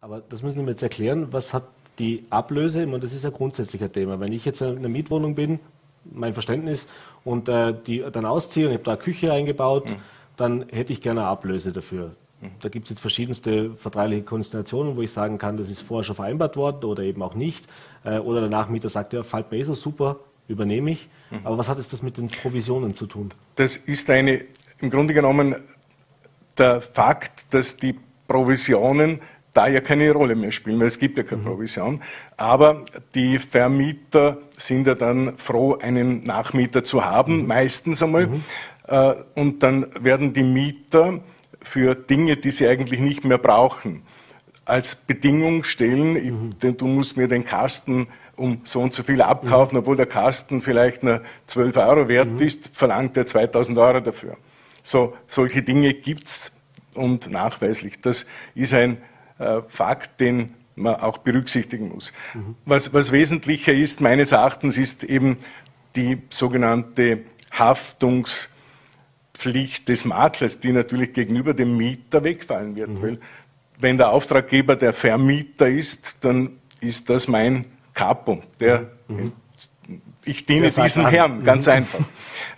Aber das müssen Sie mir jetzt erklären, was hat die Ablöse, und das ist ein grundsätzlicher Thema. Wenn ich jetzt in einer Mietwohnung bin, mein Verständnis, und äh, die dann ausziehe und ich habe da eine Küche eingebaut, mhm. dann hätte ich gerne eine Ablöse dafür. Mhm. Da gibt es jetzt verschiedenste vertragliche Konstellationen, wo ich sagen kann, das ist vorher schon vereinbart worden oder eben auch nicht. Äh, oder der Nachmieter sagt, ja, fällt mir eh so super, übernehme ich. Mhm. Aber was hat es das mit den Provisionen zu tun? Das ist eine, im Grunde genommen der Fakt, dass die Provisionen da ja keine Rolle mehr spielen, weil es gibt ja keine mhm. Provision. Aber die Vermieter sind ja dann froh, einen Nachmieter zu haben, mhm. meistens einmal. Mhm. Äh, und dann werden die Mieter für Dinge, die sie eigentlich nicht mehr brauchen, als Bedingung stellen, mhm. denn du musst mir den Kasten um so und so viel abkaufen, mhm. obwohl der Kasten vielleicht nur 12 Euro wert ist, verlangt er 2000 Euro dafür. So, solche Dinge gibt es und nachweislich. Das ist ein Fakt, den man auch berücksichtigen muss. Mhm. Was, was wesentlicher ist, meines Erachtens, ist eben die sogenannte Haftungspflicht des Maklers, die natürlich gegenüber dem Mieter wegfallen wird. Mhm. Weil wenn der Auftraggeber der Vermieter ist, dann ist das mein Capo. Der, mhm. Ich diene diesem Herrn, ganz mhm. einfach.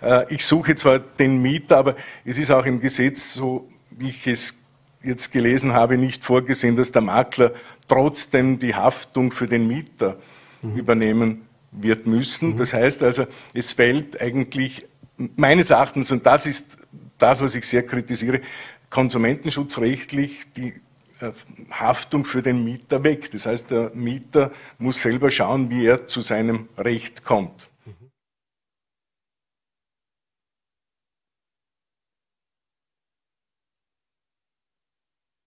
Äh, ich suche zwar den Mieter, aber es ist auch im Gesetz, so wie ich es jetzt gelesen habe, nicht vorgesehen, dass der Makler trotzdem die Haftung für den Mieter mhm. übernehmen wird müssen. Mhm. Das heißt also, es fällt eigentlich meines Erachtens, und das ist das, was ich sehr kritisiere, konsumentenschutzrechtlich die äh, Haftung für den Mieter weg. Das heißt, der Mieter muss selber schauen, wie er zu seinem Recht kommt.